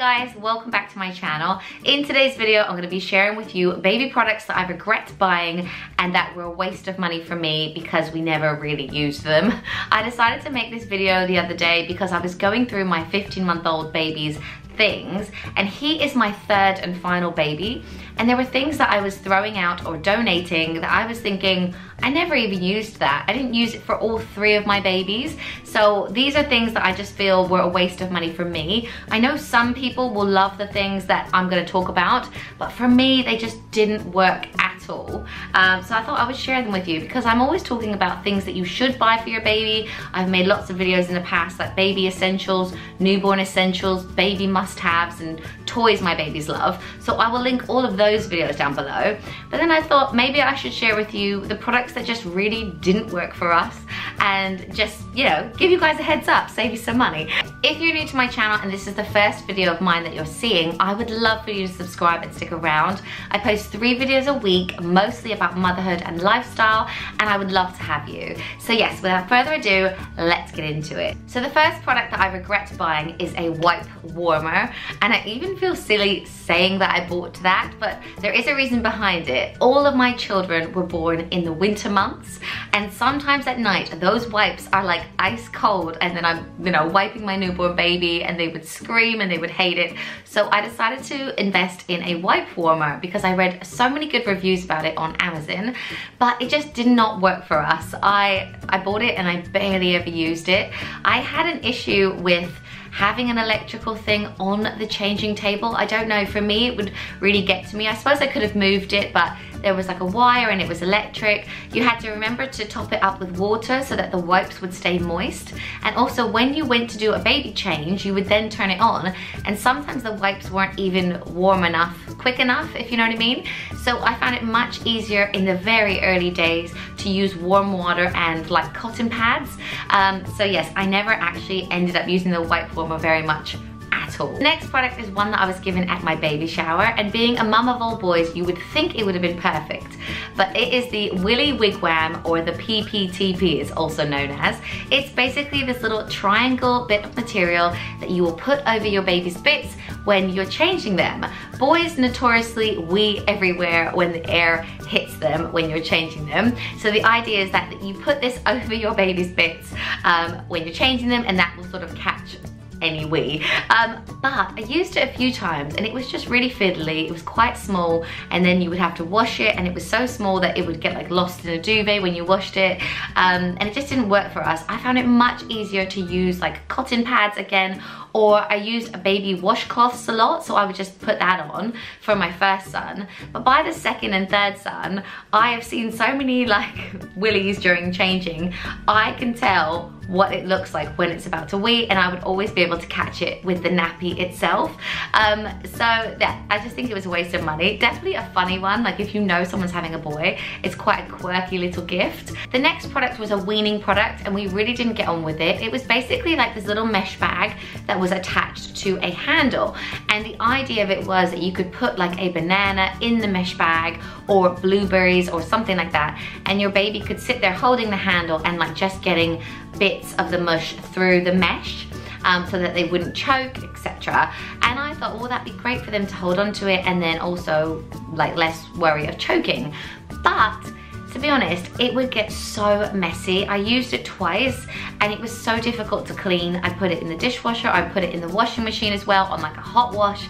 guys, welcome back to my channel. In today's video, I'm gonna be sharing with you baby products that I regret buying and that were a waste of money for me because we never really used them. I decided to make this video the other day because I was going through my 15 month old baby's things and he is my third and final baby and there were things that I was throwing out or donating that I was thinking I never even used that. I didn't use it for all three of my babies. So these are things that I just feel were a waste of money for me. I know some people will love the things that I'm gonna talk about, but for me, they just didn't work at Um, so I thought I would share them with you because I'm always talking about things that you should buy for your baby. I've made lots of videos in the past like baby essentials, newborn essentials, baby must-haves, and toys my babies love. So I will link all of those videos down below. But then I thought maybe I should share with you the products that just really didn't work for us and just, you know, give you guys a heads up, save you some money. If you're new to my channel and this is the first video of mine that you're seeing, I would love for you to subscribe and stick around. I post three videos a week, mostly about motherhood and lifestyle, and I would love to have you. So yes, without further ado, let's get into it. So the first product that I regret buying is a wipe warmer, and I even feel silly saying that I bought that, but there is a reason behind it. All of my children were born in the winter months, and sometimes at night, those wipes are like ice cold, and then I'm, you know, wiping my newborn baby, and they would scream and they would hate it. So I decided to invest in a wipe warmer because I read so many good reviews about it on Amazon, but it just did not work for us. I, I bought it and I barely ever used it. I had an issue with having an electrical thing on the changing table. I don't know, for me it would really get to me. I suppose I could have moved it, but there was like a wire and it was electric. You had to remember to top it up with water so that the wipes would stay moist. And also when you went to do a baby change, you would then turn it on and sometimes the wipes weren't even warm enough, quick enough, if you know what I mean. So I found it much easier in the very early days to use warm water and like cotton pads. Um, so yes, I never actually ended up using the wipe warmer very much at all. Next product is one that I was given at my baby shower and being a mum of all boys you would think it would have been perfect but it is the Willy Wigwam or the Pee-Pee Teepee is also known as. It's basically this little triangle bit of material that you will put over your baby's bits when you're changing them. Boys notoriously wee everywhere when the air hits them when you're changing them. So the idea is that you put this over your baby's bits um, when you're changing them and that will sort of catch anyway. Um, but I used it a few times and it was just really fiddly. It was quite small and then you would have to wash it and it was so small that it would get like lost in a duvet when you washed it. Um, and it just didn't work for us. I found it much easier to use like cotton pads again or I used a baby washcloths a lot so I would just put that on for my first son but by the second and third son I have seen so many like willies during changing I can tell what it looks like when it's about to wee and I would always be able to catch it with the nappy itself. Um, so yeah, I just think it was a waste of money. Definitely a funny one, like if you know someone's having a boy, it's quite a quirky little gift. The next product was a weaning product and we really didn't get on with it. It was basically like this little mesh bag that was attached to a handle and the idea of it was that you could put like a banana in the mesh bag or blueberries or something like that and your baby could sit there holding the handle and like just getting bits of the mush through the mesh um, so that they wouldn't choke, etc. And I thought, well, that'd be great for them to hold onto it and then also like less worry of choking. But to be honest, it would get so messy. I used it twice and it was so difficult to clean. I put it in the dishwasher, I put it in the washing machine as well on like a hot wash.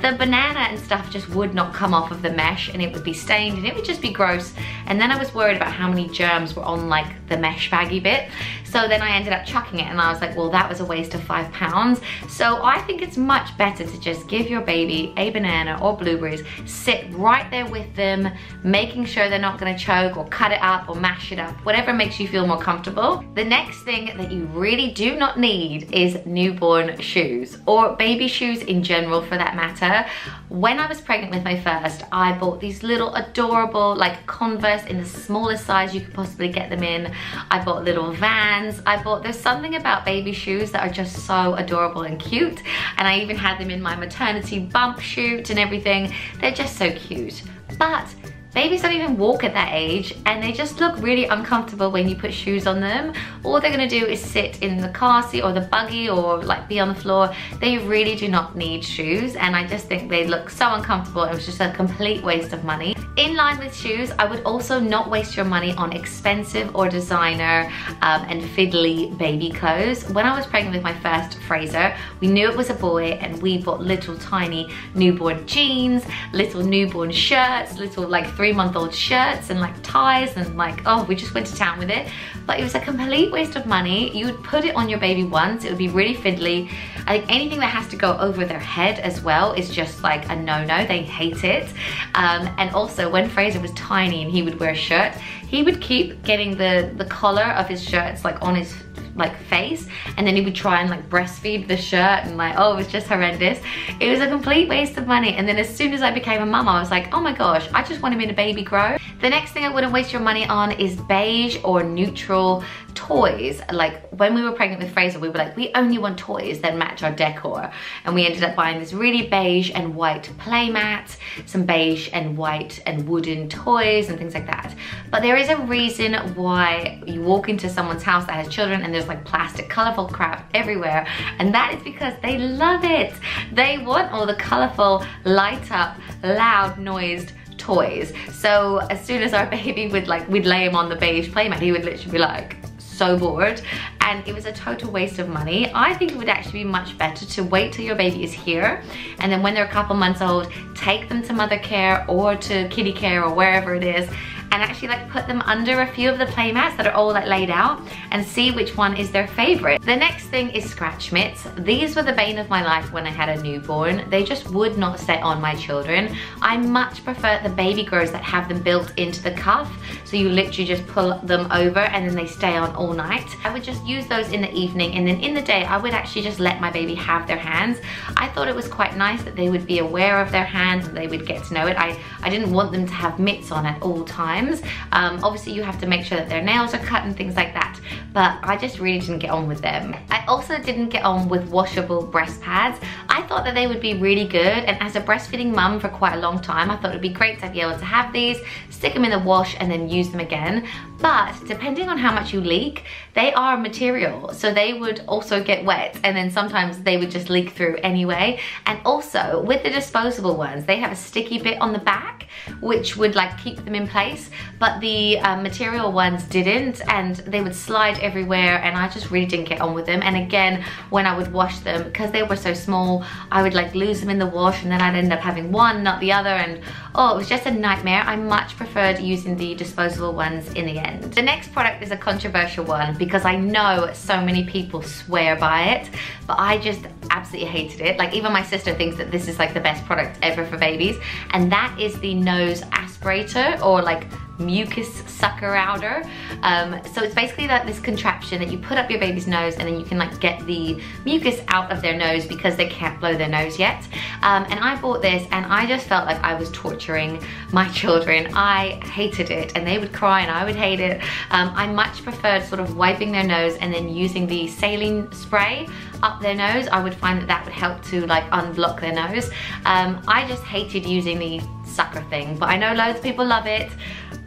The banana and stuff just would not come off of the mesh and it would be stained and it would just be gross. And then I was worried about how many germs were on like the mesh baggy bit. So then I ended up chucking it and I was like, well, that was a waste of five pounds. So I think it's much better to just give your baby a banana or blueberries, sit right there with them, making sure they're not gonna choke or cut it up or mash it up, whatever makes you feel more comfortable. The next thing that you really do not need is newborn shoes or baby shoes in general for that matter. When I was pregnant with my first, I bought these little adorable like Converse in the smallest size you could possibly get them in. I bought little Vans I bought, there's something about baby shoes that are just so adorable and cute. And I even had them in my maternity bump shoot and everything. They're just so cute. But babies don't even walk at that age and they just look really uncomfortable when you put shoes on them. All they're gonna do is sit in the car seat or the buggy or like be on the floor. They really do not need shoes and I just think they look so uncomfortable. It was just a complete waste of money. In line with shoes, I would also not waste your money on expensive or designer um, and fiddly baby clothes. When I was pregnant with my first Fraser, we knew it was a boy and we bought little tiny newborn jeans, little newborn shirts, little like three month old shirts and like ties and like, oh, we just went to town with it. But it was a complete waste of money. You would put it on your baby once, it would be really fiddly. I think anything that has to go over their head as well is just like a no-no, they hate it. Um, and also when Fraser was tiny and he would wear a shirt, he would keep getting the, the collar of his shirts like on his like face and then he would try and like breastfeed the shirt and like oh it was just horrendous. It was a complete waste of money. And then as soon as I became a mum I was like oh my gosh I just want him in a baby grow. The next thing I wouldn't waste your money on is beige or neutral toys. Like when we were pregnant with Fraser, we were like, we only want toys that match our decor. And we ended up buying this really beige and white playmat, some beige and white and wooden toys and things like that. But there is a reason why you walk into someone's house that has children and there's like plastic colorful crap everywhere. And that is because they love it. They want all the colorful, light up, loud noised toys. So as soon as our baby would like, we'd lay him on the beige playmat, he would literally be like, so bored and it was a total waste of money. I think it would actually be much better to wait till your baby is here and then when they're a couple months old, take them to Mothercare or to Kiddicare or wherever it is and actually like put them under a few of the playmats that are all like laid out and see which one is their favorite. The next thing is scratch mitts. These were the bane of my life when I had a newborn. They just would not stay on my children. I much prefer the baby grows that have them built into the cuff. So you literally just pull them over and then they stay on all night. I would just use those in the evening and then in the day I would actually just let my baby have their hands. I thought it was quite nice that they would be aware of their hands and they would get to know it. I, I didn't want them to have mitts on at all times times. Um, obviously you have to make sure that their nails are cut and things like that, but I just really didn't get on with them. I also didn't get on with washable breast pads. I thought that they would be really good and as a breastfeeding mum for quite a long time, I thought it'd be great to be able to have these, stick them in the wash and then use them again. But depending on how much you leak, they are material. So they would also get wet and then sometimes they would just leak through anyway. And also with the disposable ones, they have a sticky bit on the back, which would like keep them in place but the um, material ones didn't and they would slide everywhere and I just really didn't get on with them. And again, when I would wash them, because they were so small, I would like lose them in the wash and then I'd end up having one, not the other. And oh, it was just a nightmare. I much preferred using the disposable ones in the end. The next product is a controversial one because I know so many people swear by it, but I just absolutely hated it. Like even my sister thinks that this is like the best product ever for babies. And that is the nose aspirator or like mucus sucker outer. Um, so it's basically like this contraption that you put up your baby's nose and then you can like get the mucus out of their nose because they can't blow their nose yet. Um, and I bought this and I just felt like I was torturing my children. I hated it and they would cry and I would hate it. Um, I much preferred sort of wiping their nose and then using the saline spray up their nose. I would find that that would help to like unblock their nose. Um, I just hated using the sucker thing, but I know loads of people love it.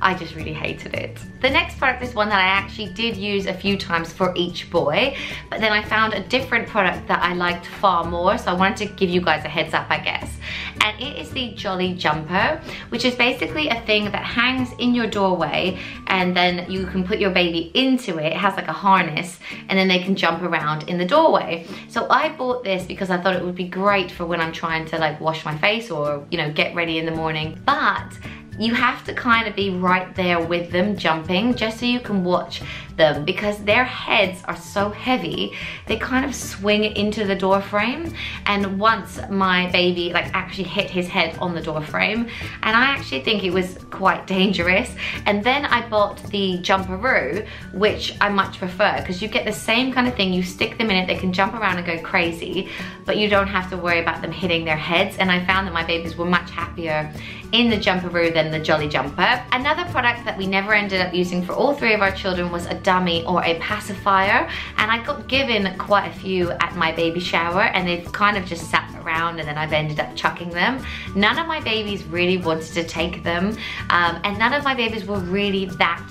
I just really hated it. The next product is one that I actually did use a few times for each boy, but then I found a different product that I liked far more, so I wanted to give you guys a heads up, I guess. And it is the Jolly Jumper, which is basically a thing that hangs in your doorway, and then you can put your baby into it. It has like a harness, and then they can jump around in the doorway. So I bought this because I thought it would be great for when I'm trying to like wash my face or, you know, get ready in the morning. But you have to kind of be right there with them jumping just so you can watch them because their heads are so heavy they kind of swing into the door frame and once my baby like actually hit his head on the door frame and I actually think it was quite dangerous and then I bought the jumperoo which I much prefer because you get the same kind of thing you stick them in it they can jump around and go crazy but you don't have to worry about them hitting their heads and I found that my babies were much happier in the jumperoo than the Jolly Jumper. Another product that we never ended up using for all three of our children was a dummy or a pacifier and I got given quite a few at my baby shower and they've kind of just sat around and then I've ended up chucking them. None of my babies really wanted to take them um, and none of my babies were really that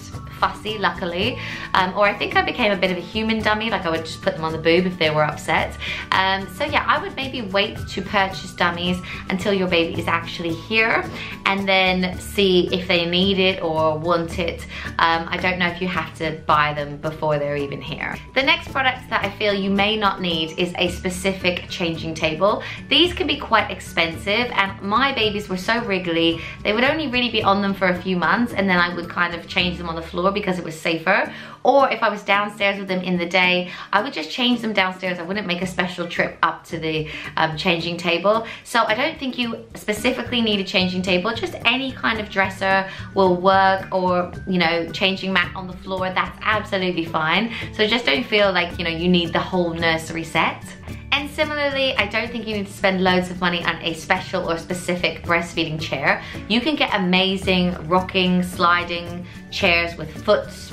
fussy, luckily. Um, or I think I became a bit of a human dummy, like I would just put them on the boob if they were upset. Um, so yeah, I would maybe wait to purchase dummies until your baby is actually here and then see if they need it or want it. Um, I don't know if you have to buy them before they're even here. The next product that I feel you may not need is a specific changing table. These can be quite expensive and my babies were so wriggly, they would only really be on them for a few months and then I would kind of change them on the floor because it was safer. Or if I was downstairs with them in the day, I would just change them downstairs. I wouldn't make a special trip up to the um, changing table. So I don't think you specifically need a changing table. Just any kind of dresser will work or, you know, changing mat on the floor, that's absolutely fine. So just don't feel like, you know, you need the whole nursery set. And similarly, I don't think you need to spend loads of money on a special or specific breastfeeding chair. You can get amazing rocking, sliding chairs with foot foots,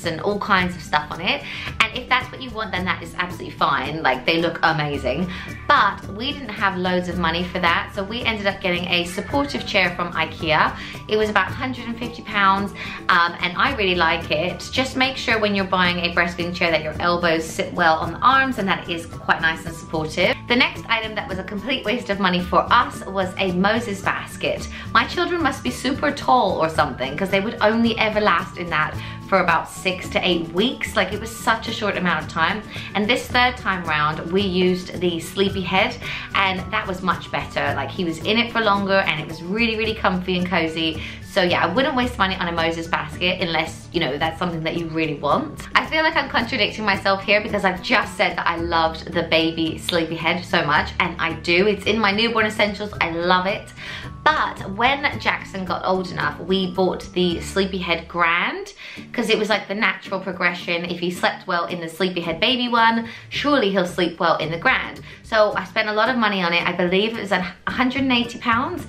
rests, and all kinds of stuff on it. And if that's what you want, then that is absolutely fine. Like, they look amazing. But we didn't have loads of money for that, so we ended up getting a supportive chair from Ikea. It was about 150 pounds, um, and I really like it. Just make sure when you're buying a breastfeeding chair that your elbows sit well on the arms and that it is quite nice and supportive. The next item that was a complete waste of money for us was a Moses basket. My children must be super tall or something because they would only ever last in that for about six to eight weeks. Like it was such a short amount of time. And this third time round, we used the Sleepyhead and that was much better. Like he was in it for longer and it was really, really comfy and cozy. So yeah, I wouldn't waste money on a Moses basket unless, you know, that's something that you really want. I feel like I'm contradicting myself here because I've just said that I loved the baby sleepy head so much and I do. It's in my newborn essentials. I love it. But when Jackson got old enough, we bought the Sleepyhead Grand because it was like the natural progression. If he slept well in the Sleepyhead baby one, surely he'll sleep well in the Grand. So I spent a lot of money on it. I believe it was 180 pounds.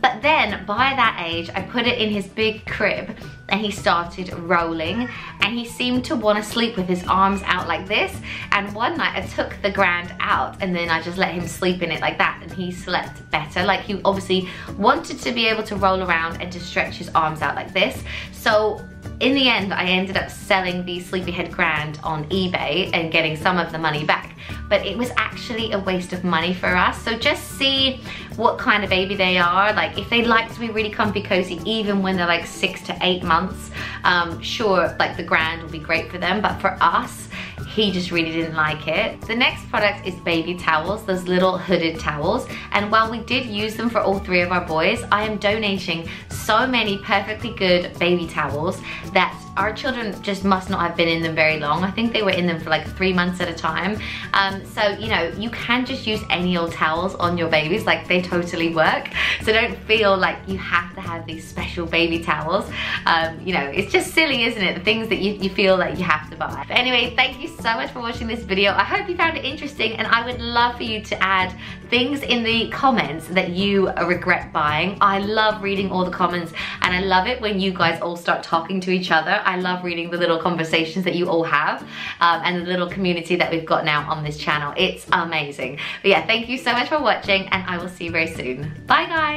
But then by that age, I put it in his big crib and he started rolling and he seemed to want to sleep with his arms out like this. And one night I took the grand out and then I just let him sleep in it like that and he slept better. Like he obviously wanted to be able to roll around and to stretch his arms out like this. So in the end, I ended up selling the Sleepyhead Grand on eBay and getting some of the money back. But it was actually a waste of money for us. So just see what kind of baby they are. Like if they like to be really comfy cozy, even when they're like six to eight months, um, sure, like the Grand will be great for them. But for us, he just really didn't like it. The next product is baby towels, those little hooded towels. And while we did use them for all three of our boys, I am donating so many perfectly good baby towels that our children just must not have been in them very long. I think they were in them for like three months at a time. Um, so, you know, you can just use any old towels on your babies, like they totally work. So don't feel like you have to have these special baby towels. Um, you know, it's just silly, isn't it? The things that you, you feel like you have to buy. But anyway, thank you so much for watching this video. I hope you found it interesting and I would love for you to add things in the comments that you regret buying. I love reading all the comments and I love it when you guys all start talking to each other. I love reading the little conversations that you all have um, and the little community that we've got now on this channel. It's amazing. But yeah, thank you so much for watching and I will see you very soon. Bye guys.